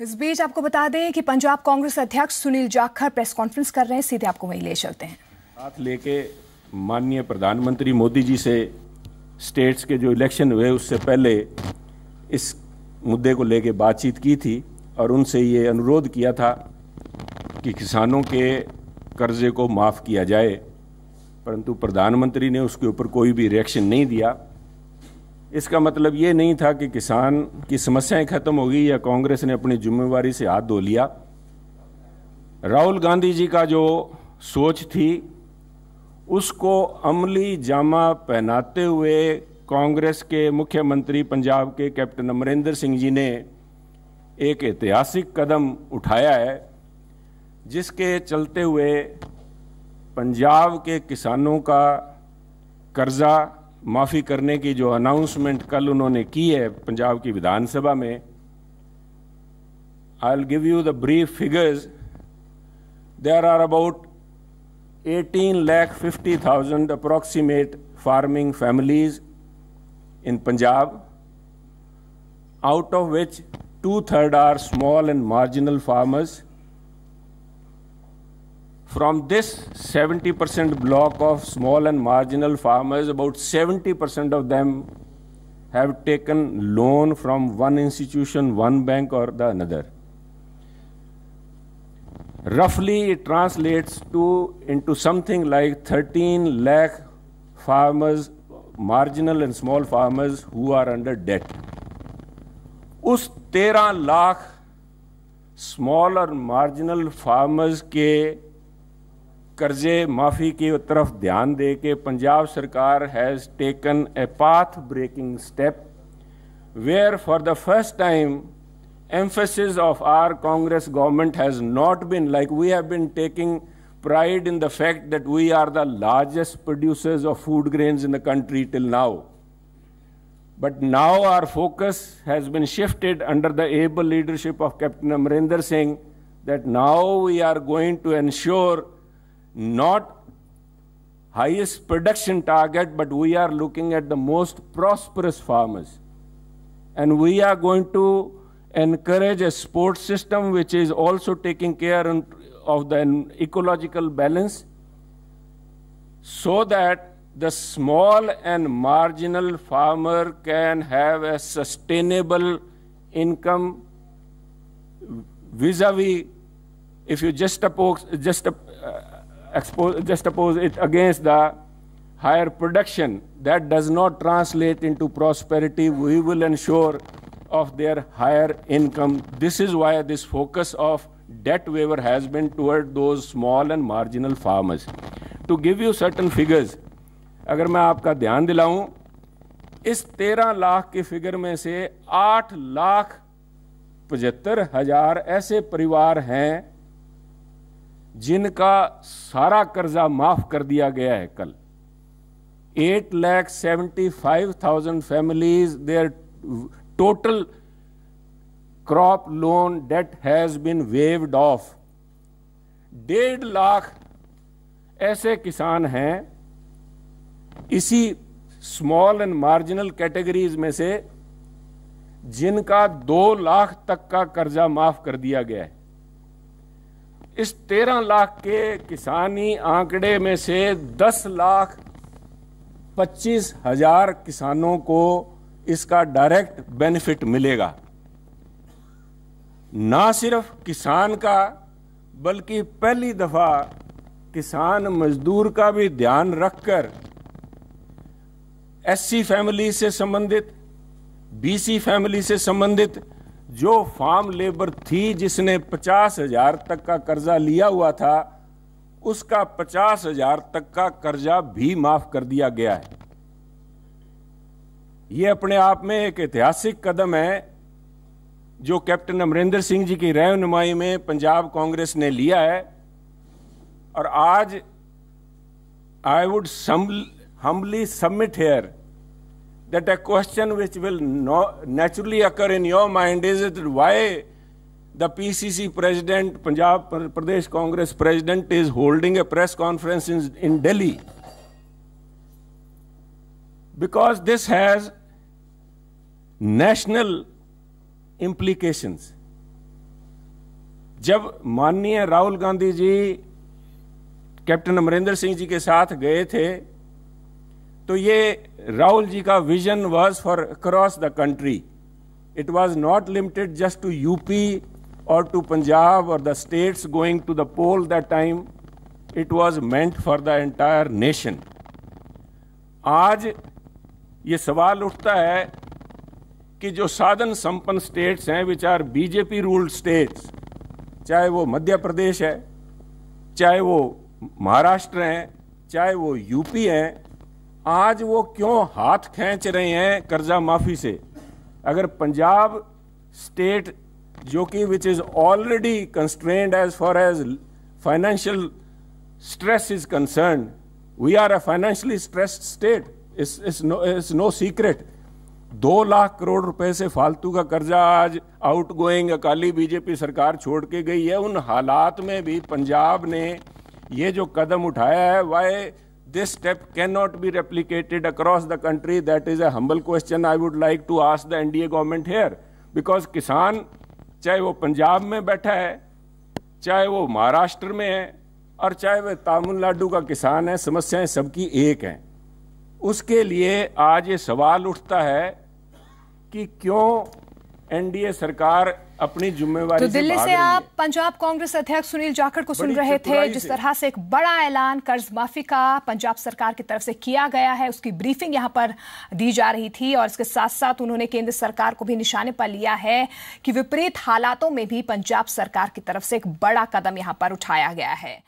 इस बीच आपको बता दें कि पंजाब कांग्रेस अध्यक्ष सुनील जाखड़ प्रेस कॉन्फ्रेंस कर रहे हैं, सीधे आपको वहीं ले चलते हैं। साथ लेके माननीय प्रधानमंत्री मोदी जी से स्टेट्स के जो इलेक्शन हुए, उससे पहले इस मुद्दे को लेके बातचीत की थी और उनसे ये अनुरोध किया था कि किसानों के कर्जे को माफ़ किया जाए, परंतु प्रधानमंत्री ने उसके ऊपर कोई भी रिएक्शन नहीं दिया। इसका मतलब ये नहीं था कि किसान की समस्याएँ खत्म हो गई या कांग्रेस ने अपनी जिम्मेवारी से हाथ धो लिया। राहुल गांधी जी का जो सोच थी, उसको अमली जामा पहनाते हुए कांग्रेस के मुख्यमंत्री पंजाब के कैप्टन अमरिंदर सिंह जी ने एक ऐतिहासिक कदम उठाया है, जिसके चलते हुए पंजाब के किसानों का कर्जा माफ़ी करने की जो अनाउंसमेंट कल उन्होंने की है पंजाब की विधानसभा में I will give you the brief figures there are about eighteen lakh fifty thousand approximate farming families in Punjab out of which two third are small and marginal farmers from this 70% block of small and marginal farmers, about 70% of them have taken loan from one institution, one bank or the another. Roughly, it translates to into something like 13 lakh farmers, marginal and small farmers who are under debt. उस 13 lakh small और marginal farmers के कर्जे माफ़ी की तरफ़ ध्यान दे के पंजाब सरकार has taken a path breaking step where for the first time emphasis of our Congress government has not been like we have been taking pride in the fact that we are the largest producers of food grain in the country till now but now our focus has been shifted under the able leadership of Captain Amarinder Singh that now we are going to ensure not highest production target, but we are looking at the most prosperous farmers. And we are going to encourage a sports system which is also taking care of the ecological balance so that the small and marginal farmer can have a sustainable income vis-a-vis if you just oppose, just uh, expose, just oppose it against the higher production, that does not translate into prosperity. We will ensure of their higher income. This is why this focus of debt waiver has been toward those small and marginal farmers. To give you certain figures, अगर मैं आपका ध्यान दिलाऊं इस तेरह लाख के figure में से आठ लाख पचहत्तर हज़ार ऐसे परिवार हैं जिनका सारा कर्जा माफ़ कर दिया गया है कल। Eight lakh seventy five thousand families, their total crop loan debt has been waived off. डेढ़ लाख ऐसे किसान हैं, इसी स्मॉल एंड मार्जिनल कैटेगरीज में से जिनका दो लाख तक का कर्जा माफ़ कर दिया गया है। इस तेरह लाख के किसानी आंकड़े में से दस लाख पच्चीस हज़ार किसानों को इसका डायरेक्ट बेनिफिट मिलेगा। ना सिर्फ़ किसान का, बल्कि पहली दफ़ा किसान मजदूर का भी ध्यान रखकर एससी फैमिली से संबंधित, बीसी फैमिली से संबंधित जो फार्म लेबर थी जिसने पचास हज़ार तक का कर्जा लिया हुआ था, उसका पचास हज़ार तक का कर्जा भी माफ़ कर दिया गया है। यह अपने आप में एक ऐतिहासिक कदम है, जो कैप्टन अमरिंदर सिंह जी की रहनुमाई में पंजाब कांग्रेस ने लिया है। और आज I would humbly submit here that a question which will no, naturally occur in your mind is why the PCC president, Punjab Pradesh Congress president, is holding a press conference in, in Delhi. Because this has national implications. जब माननीय Rahul Gandhi ji captain Amarinder Singh ji के साथ गए थे तो ये राहुल जी का vision was for across the country it was not limited just to UP or to Punjab or the states going to the poll that time, it was meant for the entire nation. आज ये सवाल उठता है कि जो साधन संपन्न states हैं which are BJP ruled states चाहे वो मध्य प्रदेश है चाहे वो महाराष्ट्र हैं चाहे वो यूपी हैं आज वो क्यों हाथ खींच रहे हैं कर्जा माफ़ी से? अगर पंजाब स्टेट, जो कि which is already constrained as far as financial stress is concern we are a financially stressed state it's no secret दो लाख करोड़ रुपए से फालतू का कर्जा आज आउट गोइंग अकाली बीजेपी सरकार छोड़ के गई है। उन हालात में भी पंजाब ने ये जो कदम उठाया है why this step can not be replicated across the country that is a humble question I would like to ask the NDA government here because किसान, चाहे वो पंजाब में बैठा है, चाहे वो महाराष्ट्र में है, और चाहे वह तमिलनाडु का किसान है, समस्याएँ सबकी एक हैं। उसके लिए आज ये सवाल उठता है कि क्यों एनडीए सरकार अपनी जिम्मेवारी तो दिल्ली से आप पंजाब कांग्रेस अध्यक्ष सुनील जाखड़ को सुन रहे थे जिस तरह से एक बड़ा ऐलान कर्ज माफ़ी का पंजाब सरकार की तरफ़ से किया गया है उसकी ब्रीफिंग यहाँ पर दी जा रही थी और इसके साथ साथ उन्होंने केंद्र सरकार को भी निशाने पर लिया है कि विपरीत हालातों में भी पंजाब सरकार की तरफ़ से एक बड़ा कदम यहाँ पर उठाया गया है।